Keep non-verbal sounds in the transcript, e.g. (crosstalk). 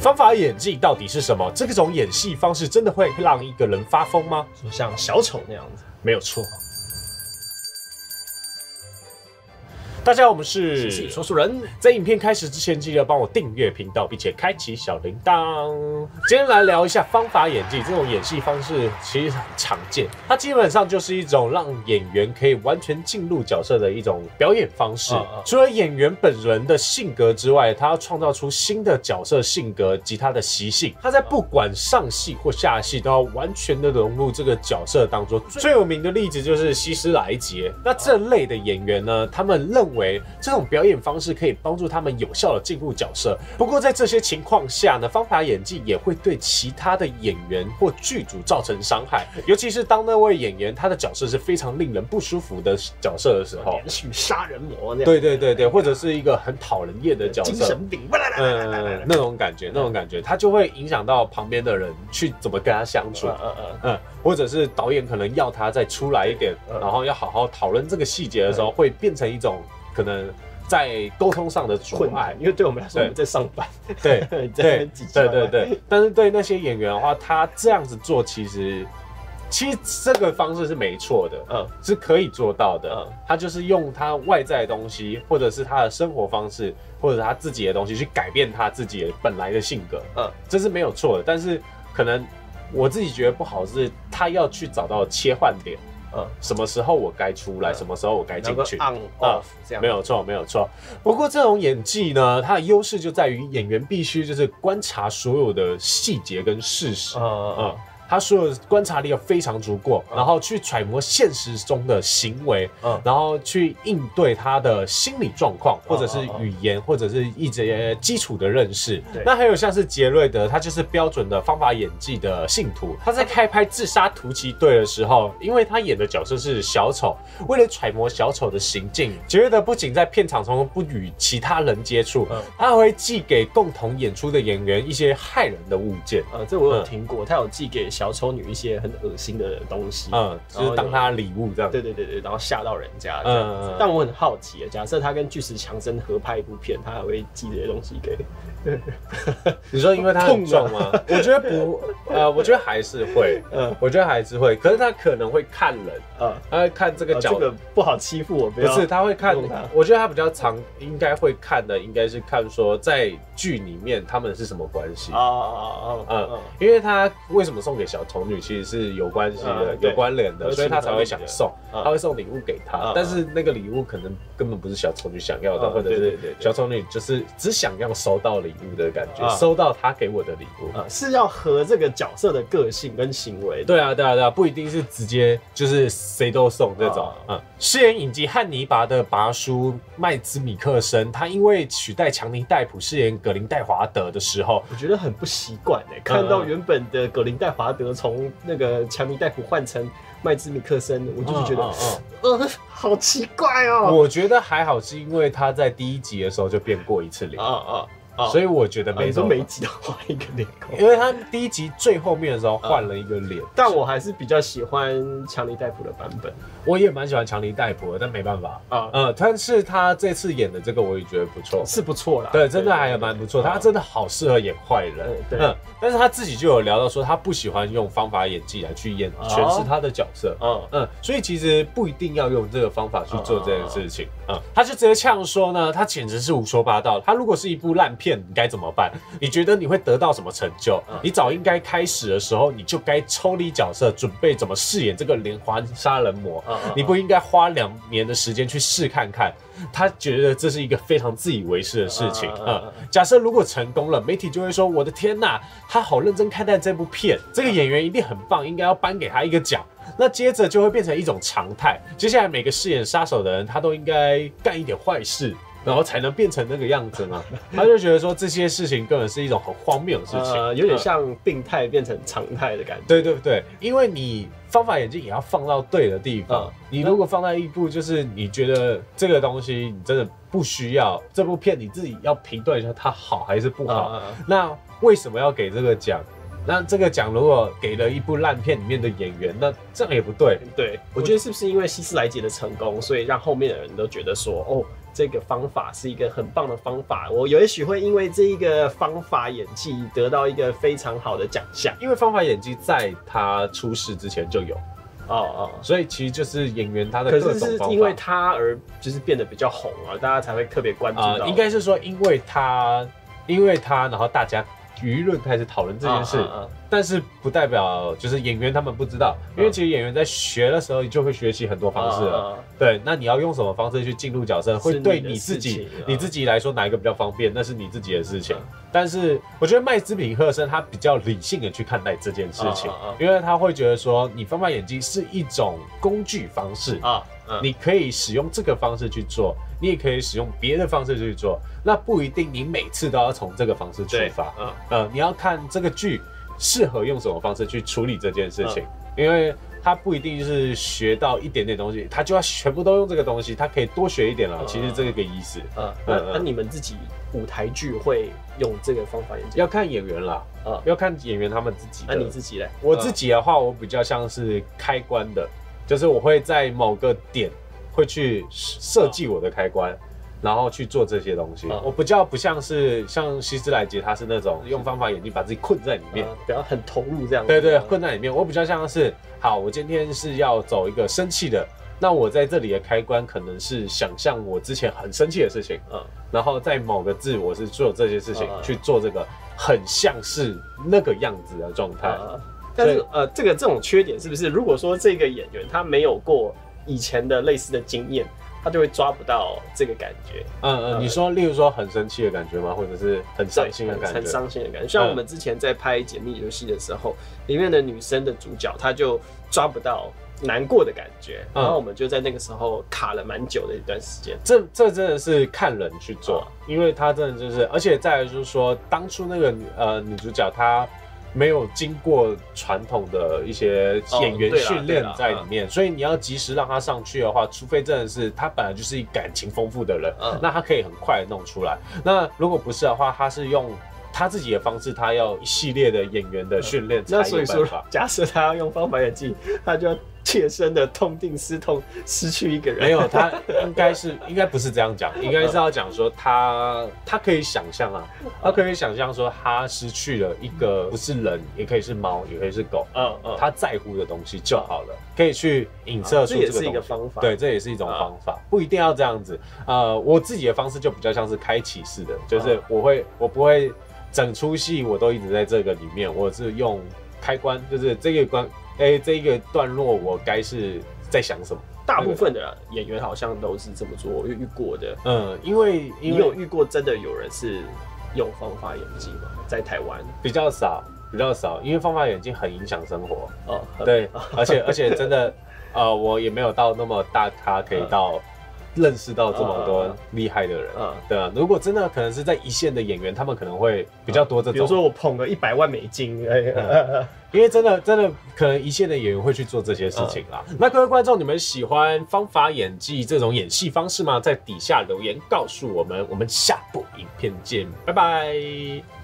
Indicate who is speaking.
Speaker 1: 方法演技到底是什么？这种演戏方式真的会让一个人发疯吗？
Speaker 2: 就像小丑那样子，
Speaker 1: 没有错。大家好，我们是
Speaker 2: 是说书人。
Speaker 1: 在影片开始之前，记得帮我订阅频道，并且开启小铃铛。今天来聊一下方法演技，这种演戏方式其实很常见，它基本上就是一种让演员可以完全进入角色的一种表演方式。
Speaker 2: 嗯嗯
Speaker 1: 除了演员本人的性格之外，他要创造出新的角色性格及他的习性。他在不管上戏或下戏，都要完全的融入这个角色当中。最有名的例子就是西斯莱杰。那这类的演员呢，他们认为这种表演方式可以帮助他们有效的进入角色。不过在这些情况下呢，方法演技也会对其他的演员或剧组造成伤害，尤其是当那位演员他的角色是非常令人不舒服的角色的时候。
Speaker 2: 连续杀人魔那样，
Speaker 1: 对对对对，或者是一个很讨人厌的角色，
Speaker 2: 精神病，
Speaker 1: 嗯，那种感觉，那种感觉，他就会影响到旁边的人去怎么跟他相处，
Speaker 2: 嗯嗯嗯，
Speaker 1: 嗯，或者是导演可能要他再出来一点，
Speaker 2: 嗯。
Speaker 1: 然后要好好讨论这个细节的时候，会变成一种可能在沟通上的阻
Speaker 2: 困
Speaker 1: 碍
Speaker 2: 难，，因为对我们来说，我们在上班，
Speaker 1: 对 (laughs) 对对对，但是对那些演员的话，他这样子做其实。其实这个方式是没错的，
Speaker 2: 嗯。
Speaker 1: 是可以做到的。
Speaker 2: 嗯。
Speaker 1: 他就是用他外在的东西，或者是他的生活方式，或者他自己的东西去改变他自己的本来的性格，
Speaker 2: 嗯。
Speaker 1: 这是没有错的。但是可能我自己觉得不好是，他要去找到切换点，
Speaker 2: 嗯，
Speaker 1: 什么时候我该出来，
Speaker 2: 嗯。
Speaker 1: 什么时候我该进去。
Speaker 2: on off 这样，
Speaker 1: 没有错，没有错。不过这种演技呢，它的优势就在于演员必须就是观察所有的细节跟事实，
Speaker 2: 嗯，嗯。
Speaker 1: 嗯，他所有观察力又非常足够，
Speaker 2: 嗯
Speaker 1: 然后去揣摩现实中的行为，
Speaker 2: 嗯
Speaker 1: 然后去应对他的心理状况，或者是语言，或者是一些基础的认识
Speaker 2: 对。
Speaker 1: 那还有像是杰瑞德，他就是标准的方法演技的信徒。他在开拍《自杀突击队》的时候，因为他演的角色是小丑，为了揣摩小丑的行径，杰瑞德不仅在片场中不与其他人接触，
Speaker 2: 嗯
Speaker 1: 他还会寄给共同演出的演员一些害人的物件。
Speaker 2: 呃，这我有
Speaker 1: 嗯
Speaker 2: 听过，他有寄给小丑女一些很恶心的东西，
Speaker 1: 嗯，就是当她的礼物这样。
Speaker 2: 对对对对，然后吓到人家这
Speaker 1: 嗯
Speaker 2: 样子
Speaker 1: 嗯嗯。
Speaker 2: 但我很好奇，假设他跟巨石强森合拍一部片，他还会寄这些东西给？(laughs)
Speaker 1: 你说因为他很壮吗？我觉得不，(laughs) 呃，我觉得还是会，
Speaker 2: 嗯
Speaker 1: 我觉得还是会，可是他可能会看人，
Speaker 2: 嗯，
Speaker 1: 他会看这个角
Speaker 2: 呃这个不好欺负，我。不
Speaker 1: 是，他会看。我觉得他比较常应该会看的，应该是看说在剧里面他们是什么关系
Speaker 2: 啊。啊啊啊
Speaker 1: 嗯，因为他为什么送给小丑女，其实是有关系的
Speaker 2: 嗯，
Speaker 1: 有关联的，所以他才会想送，
Speaker 2: 嗯
Speaker 1: 他会送礼物给他
Speaker 2: 嗯，
Speaker 1: 但是那个礼物可能根本不是小丑女想要的，
Speaker 2: 嗯
Speaker 1: 或者是小丑女就是只想要收到礼物的感觉，
Speaker 2: 嗯
Speaker 1: 收到他给我的礼物。
Speaker 2: 呃，是要合这个角色的个性跟行为。
Speaker 1: 对啊，对啊，对啊，不一定是直接就是谁都送这种。
Speaker 2: 啊
Speaker 1: 嗯，饰演影集《汉尼拔》的拔叔麦兹米克森，他因为取代强尼戴普饰演葛林戴华德的时候，
Speaker 2: 我觉得很不习惯
Speaker 1: 嗯
Speaker 2: 诶，看到原本的葛林戴华德从那个强尼戴普换成麦兹米克森，我就是觉得，呃，好奇怪哦。
Speaker 1: 我觉得还好，是因为他在第一集的时候就变过一次脸，
Speaker 2: 啊啊啊！
Speaker 1: 所以我觉得
Speaker 2: 啊你说
Speaker 1: 没什么。
Speaker 2: 每一集都换一个脸孔，(laughs)
Speaker 1: 因为他第一集最后面的时候换了一个脸，
Speaker 2: 但我还是比较喜欢强尼戴普的版本
Speaker 1: 我也蛮喜欢强尼戴普的，但没办法，
Speaker 2: 啊，
Speaker 1: 嗯，但是他这次演的这个我也觉得不错，
Speaker 2: 是不错啦。
Speaker 1: 对，真的还蛮不错，他真的好适合演坏人。
Speaker 2: 嗯对
Speaker 1: 嗯，但是他自己就有聊到说，他不喜欢用方法演技来去演
Speaker 2: 哦
Speaker 1: 诠释他的角色。
Speaker 2: 嗯
Speaker 1: 嗯，所以其实不一定要用这个方法去做这件事情。嗯，他就直接呛说呢，他简直是胡说八道。他如果是一部烂片，你该怎么办？你觉得你会得到什么成就
Speaker 2: 嗯？
Speaker 1: 你早应该开始的时候，你就该抽离角色，准备怎么饰演这个连环杀人魔。你不应该花两年的时间去试看看。他觉得这是一个非常自以为是的事情。
Speaker 2: 嗯，
Speaker 1: 假设如果成功了，媒体就会说：“我的天呐，他好认真看待这部片，这个演员一定很棒，应该要颁给他一个奖。”那接着就会变成一种常态。接下来每个饰演杀手的人，他都应该干一点坏事。然后才能变成那个样子嘛？(laughs) 他就觉得说这些事情根本是一种很荒谬的事情，
Speaker 2: 呃，有点
Speaker 1: 嗯
Speaker 2: 像病态变成常态的感觉。
Speaker 1: 对对对，因为你方法眼镜也要放到对的地方。
Speaker 2: 嗯
Speaker 1: 你如果放在一部就是你觉得这个东西你真的不需要，这部片你自己要评断一下它好还是不好。
Speaker 2: 啊，
Speaker 1: 那为什么要给这个奖？那这个奖如果给了一部烂片里面的演员，那这样也不对。
Speaker 2: 对，我觉得是不是因为希斯莱杰的成功，所以让后面的人都觉得说，哦，这个方法是一个很棒的方法，我也许会因为这一个方法演技得到一个非常好的奖项。
Speaker 1: 因为方法演技在他出事之前就有，
Speaker 2: 哦哦，
Speaker 1: 所以其实就是演员他的
Speaker 2: 可是
Speaker 1: 各种方法。
Speaker 2: 是因为他而就是变得比较红啊，大家才会特别关注。
Speaker 1: 应该是说因为他，因为他，然后大家舆论开始讨论这件事。但是不代表就是演员他们不知道，因为其实演员在学的时候就会学习很多方式了。对，那你要用什么方式去进入角色，会对你自己
Speaker 2: 啊
Speaker 1: 你自己来说哪一个比较方便，那是你自己的事情
Speaker 2: 啊。
Speaker 1: 但是我觉得麦斯比赫森他比较理性的去看待这件事情因为他会觉得说，你方法演技是一种工具方式，
Speaker 2: 啊，嗯
Speaker 1: 你可以使用这个方式去做，你也可以使用别的方式去做，那不一定你每次都要从这个方式出发。
Speaker 2: 嗯
Speaker 1: 呃，你要看这个剧适合用什么方式去处理这件事情，
Speaker 2: 嗯
Speaker 1: 因为他不一定是学到一点点东西，他就要全部都用这个东西，他可以多学一点了。
Speaker 2: 嗯
Speaker 1: 其实这个意思嗯嗯
Speaker 2: 那你们自己舞台剧会用这个方法演？
Speaker 1: 要看演员啦，
Speaker 2: 啊，
Speaker 1: 要看演员他们自己
Speaker 2: 那
Speaker 1: 的。
Speaker 2: 你自己嘞？
Speaker 1: 我自己的话，我比较像是开关的，就是我会在某个点会去设计我的开关，然后去做这些东西。
Speaker 2: 嗯
Speaker 1: 我比较不像是像希斯莱杰，他是那种用方法眼镜把自己困在里面。
Speaker 2: 啊不要很投入这样子。
Speaker 1: 对对，
Speaker 2: 啊
Speaker 1: 困在里面。我比较像是，好，我今天是要走一个生气的，那我在这里的开关可能是想象我之前很生气的事情，
Speaker 2: 嗯
Speaker 1: 然后在某个字我是做这些事情、
Speaker 2: 嗯
Speaker 1: 去做这个很像是那个样子的状态。
Speaker 2: 啊，但是呃，这个这种缺点是不是？如果说这个演员他没有过以前的类似的经验，他就会抓不到这个感觉，
Speaker 1: 嗯嗯，你说，例如说很生气的感觉吗？或者是很伤心的感觉？
Speaker 2: 很伤心的感觉。像
Speaker 1: 嗯
Speaker 2: 我们之前在拍《解密游戏》的时候，里面的女生的主角她就抓不到难过的感觉，
Speaker 1: 嗯
Speaker 2: 然后我们就在那个时候卡了蛮久的一段时间。
Speaker 1: 这这真的是看人去做，
Speaker 2: 嗯
Speaker 1: 因为他真的就是，而且再来就是说，当初那个女呃女主角她没有经过传统的一些演员训练在里面，所以你要及时让他上去的话，除非真的是他本来就是感情丰富的人，
Speaker 2: 嗯。
Speaker 1: 那他可以很快地弄出来。那如果不是的话，他是用他自己的方式，他要一系列的演员的训练才
Speaker 2: 那所以说假设他要用方法演技，他就要切身的痛定思痛，失去一个人。
Speaker 1: 没有，他应该是应该不是这样讲，应该是要讲说他他可以想象啊，他可以想象说他失去了一个不是人，也可以是猫，也可以是狗，
Speaker 2: 嗯嗯，
Speaker 1: 他在乎的东西就好了，可以去影射出
Speaker 2: 这也是一
Speaker 1: 个东西。
Speaker 2: 个方法。
Speaker 1: 对，这也是一种方法，不一定要这样子。呃，我自己的方式就比较像是开启式的，就是我会我不会整出戏我都一直在这个里面，我是用开关，就是这个关，哎、这一个段落我该是在想什么。
Speaker 2: 大部分的演员好像都是这么做，我有遇过的。
Speaker 1: 嗯，因为
Speaker 2: 你
Speaker 1: 因为
Speaker 2: 有遇过真的有人是用方法演技吗？在台湾？
Speaker 1: 比较少，比较少，因为方法眼镜很影响生活。
Speaker 2: 哦，
Speaker 1: 对，(laughs) 而且而且真的，(laughs) 呃，我也没有到那么大咖，可以到认识到这么多厉害的人。
Speaker 2: 嗯
Speaker 1: 对啊，如果真的可能是在一线的演员，他们可能会比较多这种。
Speaker 2: 比如说我捧个一百万美金，哎，
Speaker 1: 因为真的真的可能一线的演员会去做这些事情啦。那各位观众，你们喜欢方法演技这种演戏方式吗？在底下留言告诉我们。我们下部影片见，拜拜。